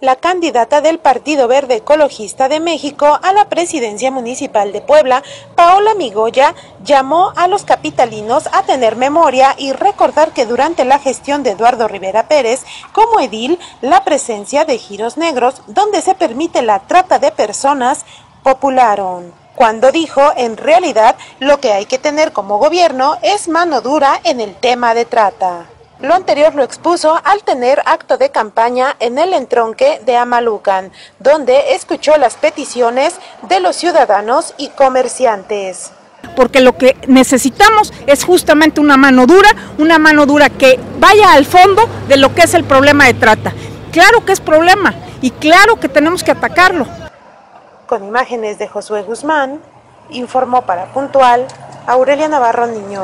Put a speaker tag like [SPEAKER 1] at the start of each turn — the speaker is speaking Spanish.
[SPEAKER 1] La candidata del Partido Verde Ecologista de México a la presidencia municipal de Puebla, Paola Migoya, llamó a los capitalinos a tener memoria y recordar que durante la gestión de Eduardo Rivera Pérez como edil, la presencia de giros negros donde se permite la trata de personas popularon. Cuando dijo, en realidad, lo que hay que tener como gobierno es mano dura en el tema de trata. Lo anterior lo expuso al tener acto de campaña en el entronque de Amalucan, donde escuchó las peticiones de los ciudadanos y comerciantes.
[SPEAKER 2] Porque lo que necesitamos es justamente una mano dura, una mano dura que vaya al fondo de lo que es el problema de trata. Claro que es problema y claro que tenemos que atacarlo.
[SPEAKER 1] Con imágenes de Josué Guzmán, informó para Puntual Aurelia Navarro Niño.